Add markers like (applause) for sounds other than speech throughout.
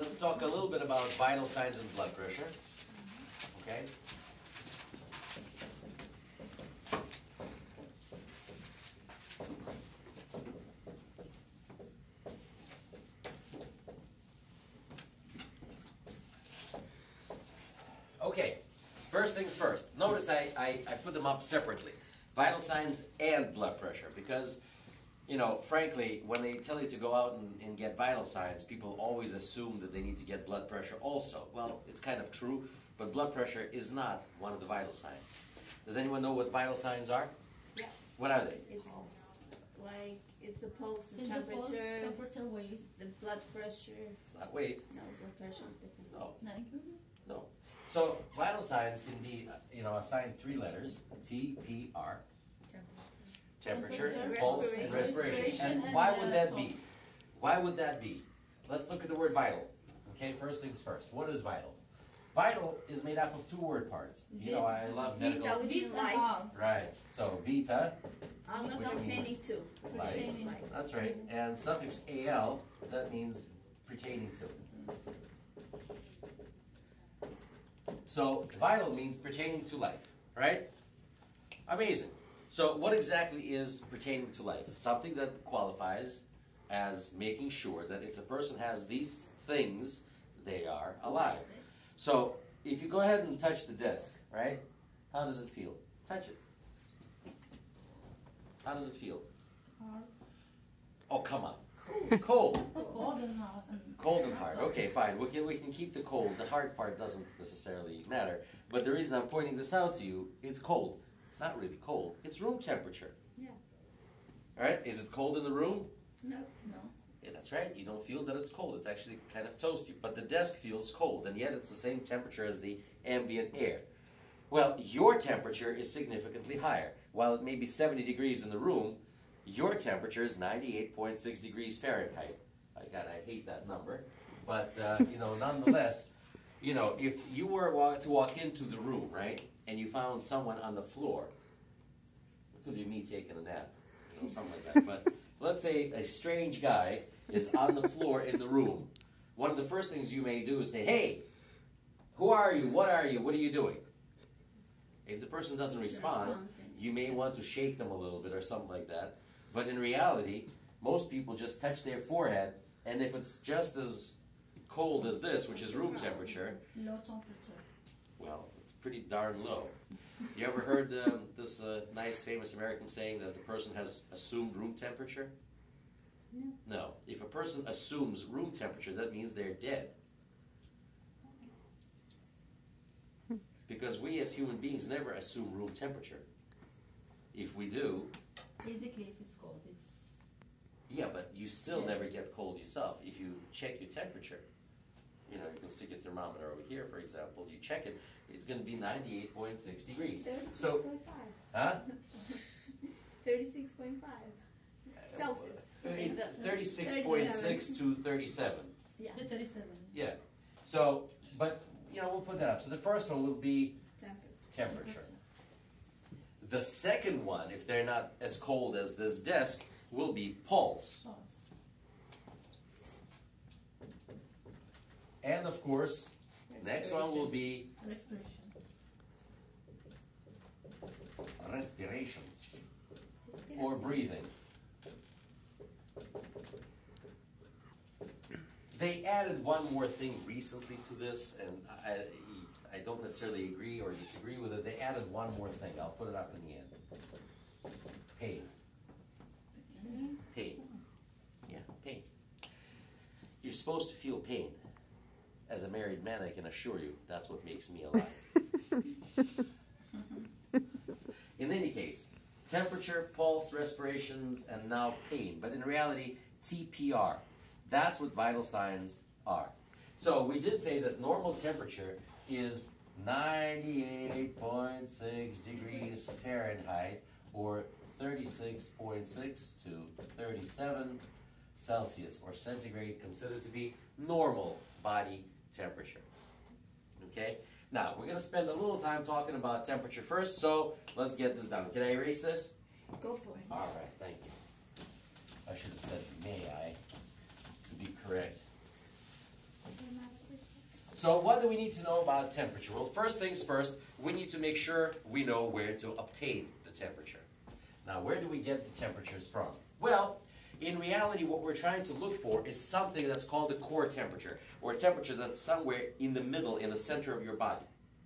Let's talk a little bit about vital signs and blood pressure. Okay? Okay, first things first. Notice I, I, I put them up separately. Vital signs and blood pressure because you know, frankly, when they tell you to go out and, and, get vital signs, people always assume that they need to get blood pressure also. Well, it's kind of true, but blood pressure is not one of the vital signs. Does anyone know what vital signs are? Yeah. What are they? It's like it's the pulse, the It's temperature, the pulse, temperature, weight. the blood pressure. It's not weight. No, blood pressure is different. No, Like, no. So vital signs can be, uh, you know, assigned three letters: T, P, R. Temperature, Temperature, pulse, and respiration. respiration. And and, why uh, would that be? Why would that be? Let's look at the word vital. Okay, first things first. What is vital? Vital is made up of two word parts. You know, I love Vita, medical. which Beats is life. all. Right. So vita, I'm not Which obtaining means- too. life. That's right. And suffix al, that means pertaining to. So vital means pertaining to life, right? Amazing. So what exactly is pertaining to life? Something that qualifies as making sure that if the person has these things, they are alive. So if you go ahead and touch the disc, right? How does it feel? Touch it. How does it feel? Hard. Oh, come on. Cold. (laughs) Cold and hot. and- Cold and hard. Okay, fine. We can we can keep the cold. The hard part doesn't necessarily matter. But the reason I'm pointing this out to you, it's cold. It's not really cold. It's room temperature. Yeah. All right. Is it cold in the room? No. No. Yeah, that's right. You don't feel that it's cold. It's actually kind of toasty. But the desk feels cold, and yet it's the same temperature as the ambient air. Well, your temperature is significantly higher. While it may be 70 degrees in the room, your temperature is 98.6 degrees Fahrenheit. I God, I hate that number. But, uh, you know, nonetheless, you know, if you were to walk into the room, right, and you found someone on the floor, it could be me taking a nap, you know, something like that. But let's say a strange guy is on the floor in the room. One of the first things you may do is say, hey, who are you? What are you? What are you doing? If the person doesn't respond, you may want to shake them a little bit or something like that. But in reality, most people just touch their forehead, and if it's just as cold as this, which is room temperature, Low temperature. well, it's pretty darn low. You ever heard um, this uh, nice famous American saying that the person has assumed room temperature? No. No. If a person assumes room temperature, that means they're dead. Because we as human beings never assume room temperature. If we do, Basically, if it's cold, it's yeah, but you still Yeah. never get cold yourself. If you check your temperature, you know, you can stick your thermometer over here, for example, you check it, it's going to be 98.6 degrees. So, huh? (laughs) 36.5 Celsius. Uh, it does. 36.6 to 37. Yeah. to 37. Yeah. So, but, you know, we'll put that up. So the first one will be Temperature. temperature. The second one, if they're not as cold as this desk, will be pulse. Pulse. And of course, next one will be Respiration. respirations or breathing. They added one more thing recently to this, and I, I don't necessarily agree or disagree with it. They added one more thing. I'll put it up in the end. Pain. Mm-hmm. Pain. Yeah, pain. You're supposed to feel pain. As a married man, I can assure you that's what makes me (laughs) alive. In any case, temperature, pulse, respirations, and now pain. But in reality, TPR. That's what vital signs are. So we did say that normal temperature is 98.6 degrees Fahrenheit or 36.6 to 37 Celsius or centigrade considered to be normal body temperature. Okay? Now, we're going to spend a little time talking about temperature first, so let's get this done. Can I erase this? Go for it. All right, thank you. I should have said may I to be correct. So what do we need to know about temperature? Well, first things first, we need to make sure we know where to obtain the temperature. Now, where do we get the temperatures from? Well, in reality, what we're trying to look for is something that's called the core temperature, or a temperature that's somewhere in the middle, in the center of your body.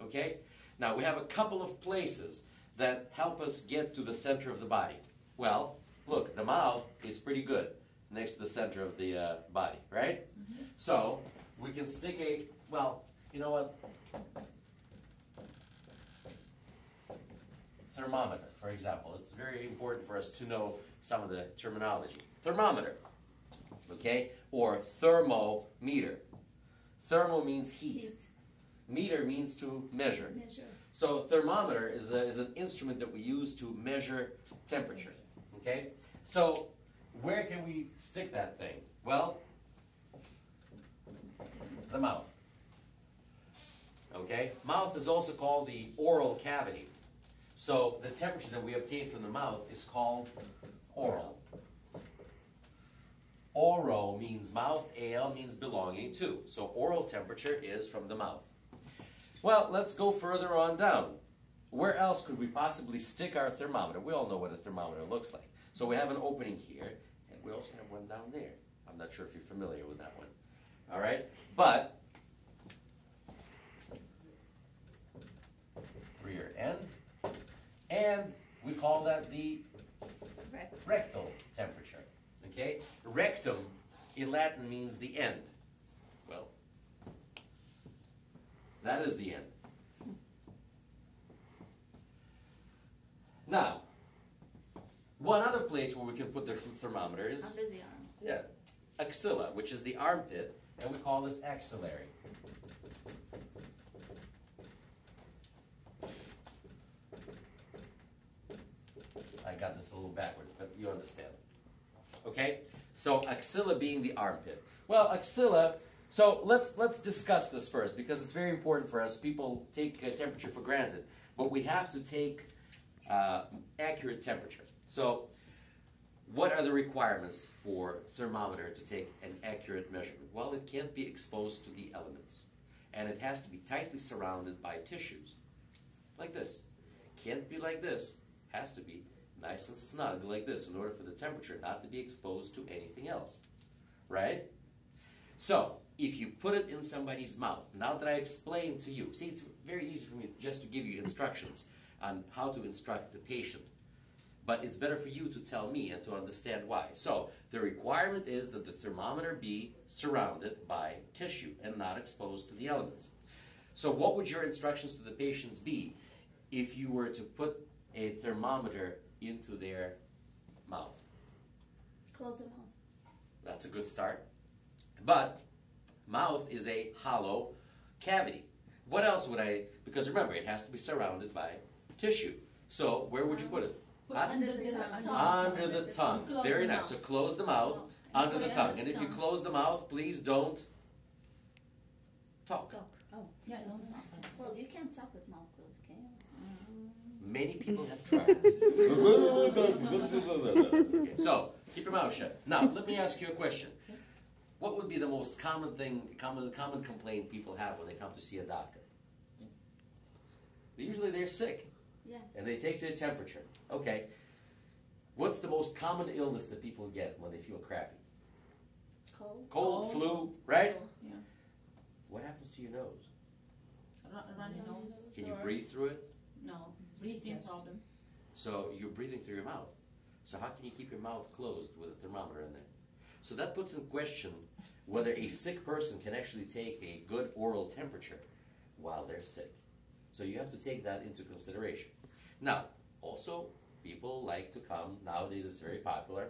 Okay? Now, we have a couple of places that help us get to the center of the body. Well, look, the mouth is pretty good next to the center of the uh, body, right? So, we can stick a, well, you know what? Thermometer, for example. It's very important for us to know some of the terminology. Thermometer, okay? Or thermometer. Thermo means heat. Heat, Meter means to measure. measure. So thermometer is, a, is an instrument that we use to measure temperature. Okay? So where can we stick that thing? Well, the mouth. Okay? Mouth is also called the oral cavity. So the temperature that we obtain from the mouth is called oral. Oro means mouth, al means belonging to. So oral temperature is from the mouth. Well, let's go further on down. Where else could we possibly stick our thermometer? We all know what a thermometer looks like. So we have an opening here, and we also have one down there. I'm not sure if you're familiar with that one. All right? But, rear end, and we call that the rectal temperature. Okay? Rectum in Latin means the end. Well, that is the end. Now, one other place where we can put the thermometer is Under the arm. yeah, axilla, which is the armpit, and we call this axillary. I this a little backwards, but you understand. Okay? So axilla being the armpit. Well, axilla. So let's let's discuss this first because it's very important for us. People take uh, temperature for granted, but we have to take uh, accurate temperature. So, what are the requirements for thermometer to take an accurate measurement? Well, it can't be exposed to the elements, and it has to be tightly surrounded by tissues, like this. Can't be like this. Has to be nice and snug like this in order for the temperature not to be exposed to anything else. Right? So, if you put it in somebody's mouth, now that I explained to you, see, it's very easy for me just to give you instructions on how to instruct the patient. But it's better for you to tell me and to understand why. So, the requirement is that the thermometer be surrounded by tissue and not exposed to the elements. So, what would your instructions to the patients be if you were to put a thermometer into their mouth? Close the mouth. That's a good start. But mouth is a hollow cavity. What else would I? Because remember, it has to be surrounded by tissue. So where would you put it? Put under Under the the tongue. tongue. Under the tongue. Close Very the nice. So close the mouth And under the tongue. And if you close the mouth, please don't talk. Go. Oh. Yeah, don't talk. Well, you can't talk with mouth closed, can you? Many (laughs) people have tried. Okay, (laughs) so keep your mouth shut. Now let me ask you a question. What would be the most common thing, common common complaint people have when they come to see a doctor? Usually they're sick Yeah. and they take their temperature. Okay. What's the most common illness that people get when they feel crappy? Cold. Cold, Cold. flu, right? Yeah. What happens to your nose? Run, runny nose. Can you breathe through it? No, breathing Yes. problem. So you're breathing through your mouth. So how can you keep your mouth closed with a thermometer in there? So that puts in question whether a sick person can actually take a good oral temperature while they're sick. So you have to take that into consideration. Now, also, people like to come, nowadays it's very popular,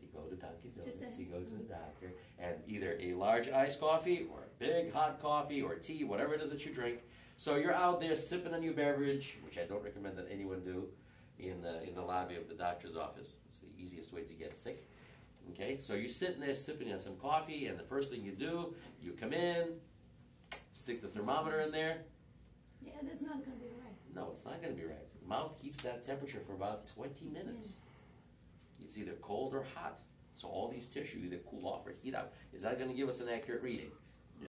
you go to Dunkin' Just Donuts, a- you go to the doctor, and either a large iced coffee or a big hot coffee or tea, whatever it is that you drink. So you're out there sipping a new beverage, which I don't recommend that anyone do in the, in the lobby of the doctor's office. It's the easiest way to get sick. Okay, so you're sitting there sipping on some coffee, and the first thing you do, you come in, stick the thermometer in there. Yeah, that's not gonna be right. No, it's not going to be right. Mouth keeps that temperature for about 20 minutes. It's either cold or hot. So all these tissues either cool off or heat up. Is that going to give us an accurate reading?